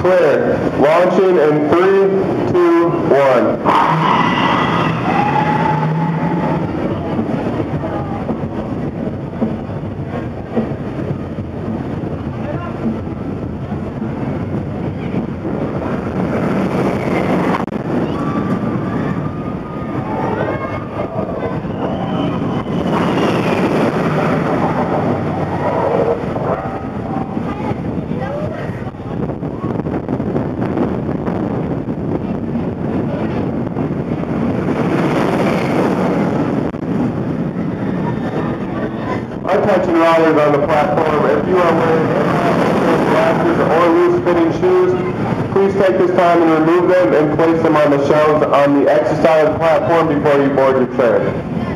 Clear. Launching in three, two, one. attention riders on the platform, if you are wearing glasses or loose-fitting shoes, please take this time and remove them and place them on the shelves on the exercise platform before you board your train.